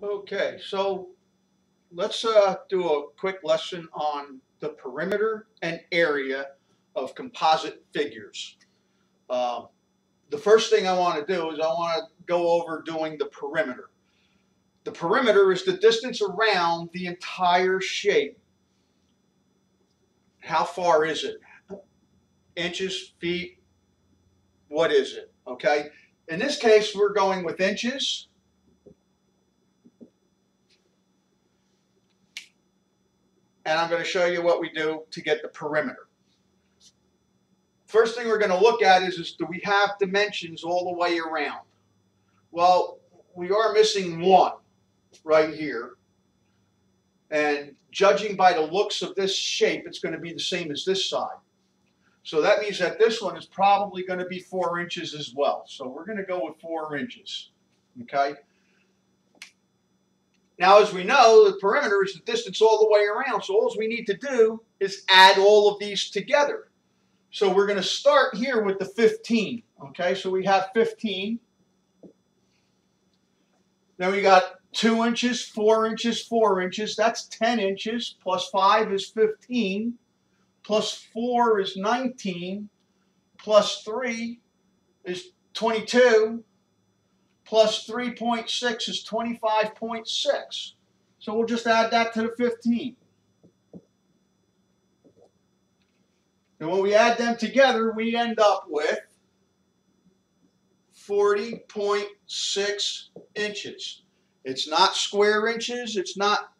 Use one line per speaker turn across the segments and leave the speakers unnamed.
Okay, so let's uh, do a quick lesson on the perimeter and area of composite figures. Uh, the first thing I want to do is I want to go over doing the perimeter. The perimeter is the distance around the entire shape. How far is it? Inches, feet, what is it? Okay, in this case we're going with inches and I'm going to show you what we do to get the perimeter. First thing we're going to look at is, is do we have dimensions all the way around? Well, we are missing one right here. And judging by the looks of this shape, it's going to be the same as this side. So that means that this one is probably going to be four inches as well. So we're going to go with four inches. Okay. Now, as we know, the perimeter is the distance all the way around. So all we need to do is add all of these together. So we're going to start here with the 15. Okay, so we have 15. Then we got 2 inches, 4 inches, 4 inches. That's 10 inches. Plus 5 is 15. Plus 4 is 19. Plus 3 is 22 plus 3.6 is 25.6. So we'll just add that to the 15. And when we add them together, we end up with 40.6 inches. It's not square inches, it's not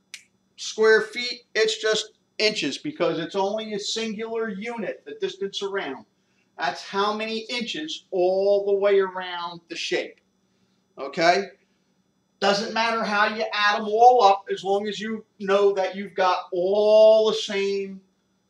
square feet, it's just inches because it's only a singular unit, the distance around. That's how many inches all the way around the shape okay? Doesn't matter how you add them all up as long as you know that you've got all the same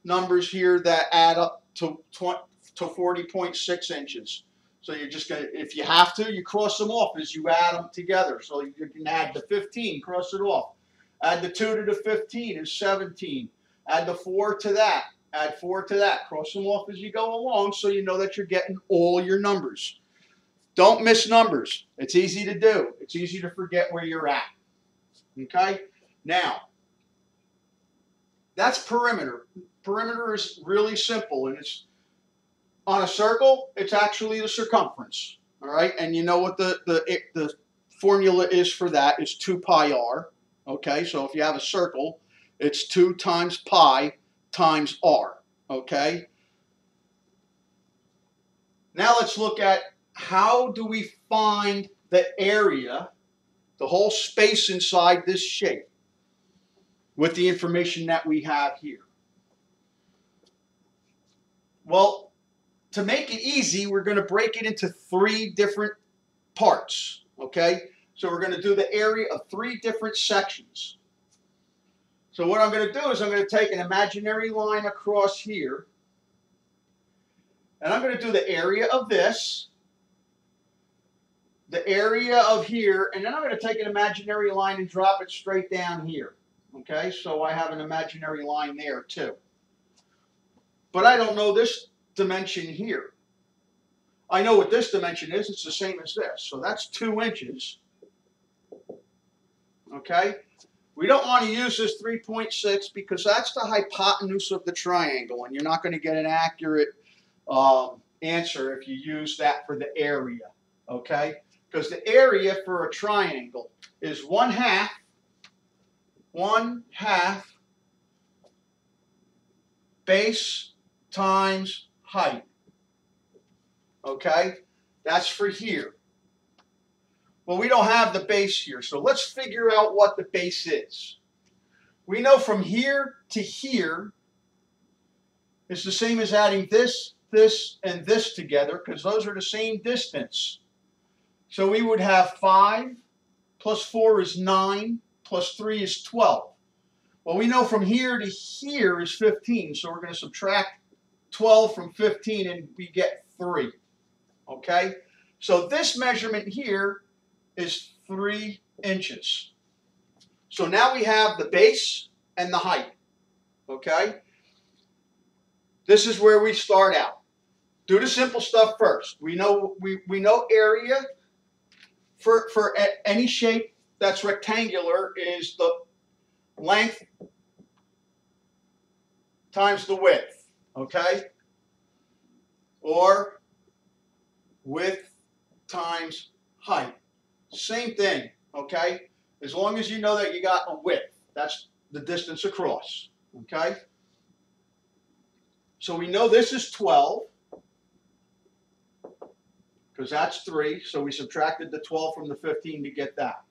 numbers here that add up to, 20, to 40.6 inches. So you're just going to, if you have to, you cross them off as you add them together. So you can add the 15, cross it off. Add the 2 to the 15 is 17. Add the 4 to that. Add 4 to that. Cross them off as you go along so you know that you're getting all your numbers. Don't miss numbers. It's easy to do. It's easy to forget where you're at. Okay? Now, that's perimeter. Perimeter is really simple, and it's on a circle, it's actually the circumference. All right? And you know what the, the, the formula is for that is 2 pi r. Okay? So if you have a circle, it's 2 times pi times r. Okay? Now let's look at how do we find the area, the whole space inside this shape with the information that we have here? Well, to make it easy, we're going to break it into three different parts, okay? So we're going to do the area of three different sections. So what I'm going to do is I'm going to take an imaginary line across here, and I'm going to do the area of this, the area of here, and then I'm going to take an imaginary line and drop it straight down here. Okay, so I have an imaginary line there too. But I don't know this dimension here. I know what this dimension is. It's the same as this. So that's 2 inches. Okay? We don't want to use this 3.6 because that's the hypotenuse of the triangle, and you're not going to get an accurate um, answer if you use that for the area. Okay? Because the area for a triangle is one half, one half base times height. Okay? That's for here. Well, we don't have the base here, so let's figure out what the base is. We know from here to here is the same as adding this, this, and this together because those are the same distance. So we would have 5 plus 4 is 9 plus 3 is 12. Well, we know from here to here is 15, so we're going to subtract 12 from 15 and we get 3. Okay? So this measurement here is 3 inches. So now we have the base and the height. Okay? This is where we start out. Do the simple stuff first. We know we, we know area for, for any shape that's rectangular is the length times the width, okay? Or width times height. Same thing, okay? As long as you know that you got a width, that's the distance across, okay? So we know this is 12 because that's 3. So we subtracted the 12 from the 15 to get that.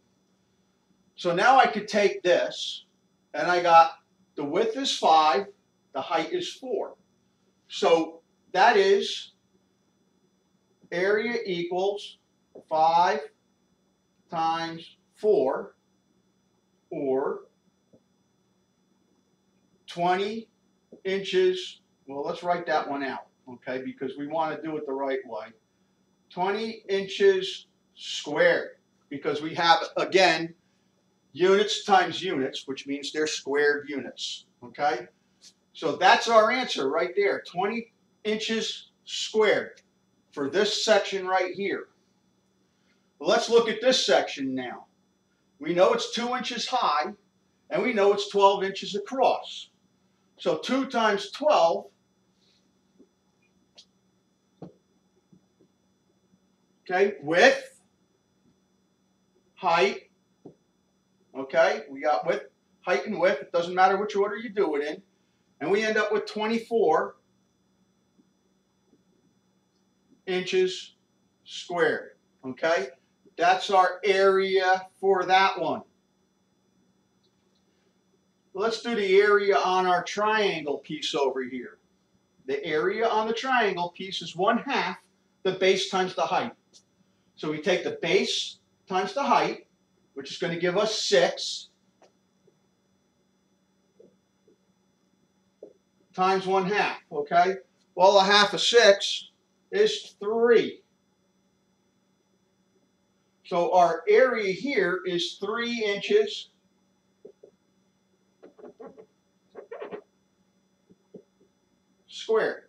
So now I could take this and I got the width is 5, the height is 4. So that is area equals 5 times 4 or 20 inches. Well, let's write that one out, okay, because we want to do it the right way. 20 inches squared because we have, again, units times units, which means they're squared units, okay? So that's our answer right there, 20 inches squared for this section right here. Let's look at this section now. We know it's 2 inches high, and we know it's 12 inches across. So 2 times 12 Okay, width, height. Okay, we got width, height, and width. It doesn't matter which order you do it in. And we end up with 24 inches squared. Okay, that's our area for that one. Let's do the area on our triangle piece over here. The area on the triangle piece is one half the base times the height. So we take the base times the height, which is going to give us 6, times 1 half, okay? Well, a half of 6 is 3. So our area here is 3 inches squared.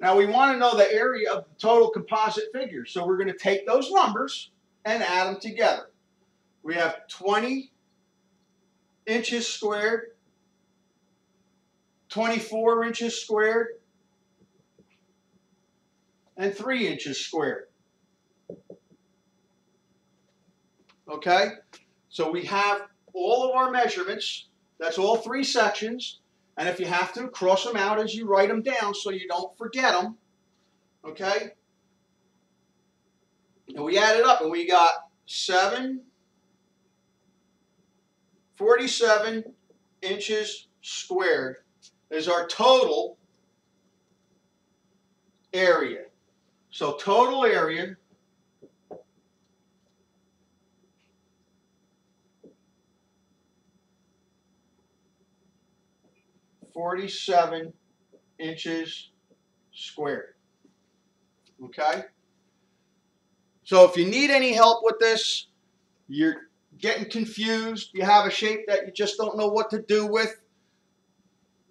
Now we want to know the area of the total composite figure. So we're going to take those numbers and add them together. We have 20 inches squared, 24 inches squared, and 3 inches squared. Okay? So we have all of our measurements. That's all three sections. And if you have to, cross them out as you write them down so you don't forget them. Okay? And we added it up and we got 7, 47 inches squared is our total area. So total area 47 inches squared. Okay? So if you need any help with this, you're getting confused, you have a shape that you just don't know what to do with,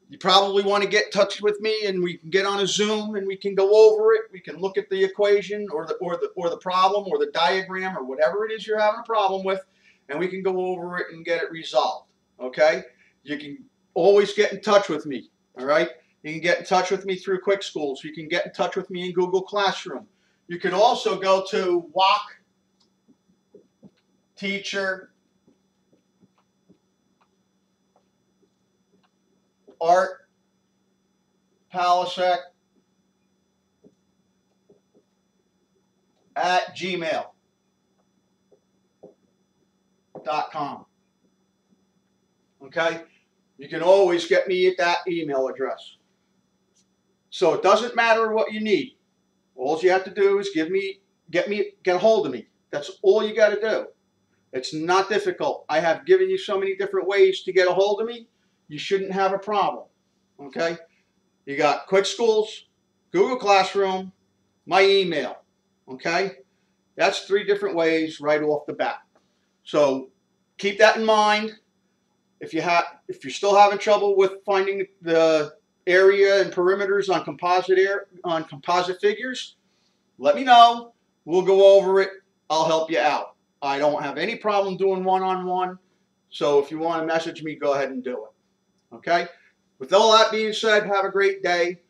you probably want to get in touch with me and we can get on a Zoom and we can go over it. We can look at the equation or the, or the, or the problem or the diagram or whatever it is you're having a problem with and we can go over it and get it resolved. Okay? You can always get in touch with me. All right. You can get in touch with me through Quick Schools. You can get in touch with me in Google Classroom. You can also go to WOC Teacher Art Palecek at gmail.com. Okay? You can always get me at that email address. So it doesn't matter what you need. All you have to do is give me, get me, get a hold of me. That's all you got to do. It's not difficult. I have given you so many different ways to get a hold of me. You shouldn't have a problem. Okay? You got Quick Schools, Google Classroom, my email. Okay? That's three different ways right off the bat. So keep that in mind. If you have, if you're still having trouble with finding the area and perimeters on composite air on composite figures, let me know. We'll go over it. I'll help you out. I don't have any problem doing one-on-one. So if you want to message me, go ahead and do it. Okay? With all that being said, have a great day.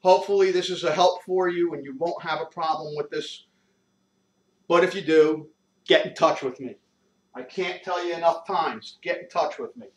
Hopefully this is a help for you and you won't have a problem with this. But if you do, get in touch with me. I can't tell you enough times. Get in touch with me.